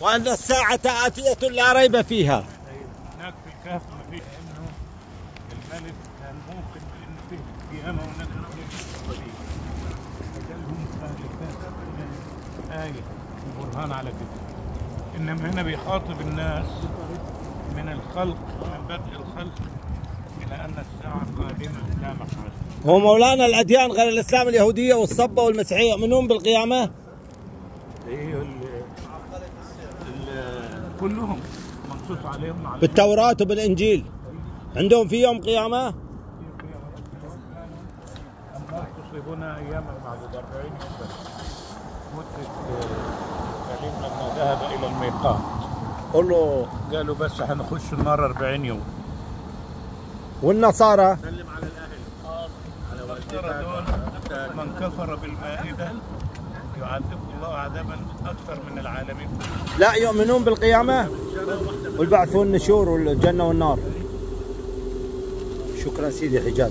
وأن الساعة آتية لا ريب فيها. هناك في الكهف ما فيش إنه الملك كان موقن بإن فيه قيامه ونزل عليه الصليب فجالهم إيه وبرهان على كده انما هنا بيخاطب الناس من الخلق من بدء الخلق إلى ان الساعة قادمه لا محاله هو مولانا الأديان غير الإسلام اليهودية والصبة والمسيحية يؤمنون بالقيامة؟ ال ال كلهم منصوص عليهم على بالتوراة وبالإنجيل. عندهم في يوم قيامة؟ 40 يوم بس سليم لما ذهب إلى الميقات. له قالوا بس هنخش النار 40 يوم. والنصارى؟ سلم على الأهل. على دول من كفر بالمائدة. يعذبه الله عذابا أكثر من العالمين. لا يؤمنون بالقيامة. والبعث والنشور والجنة والنار. شكرا سيدي حجاز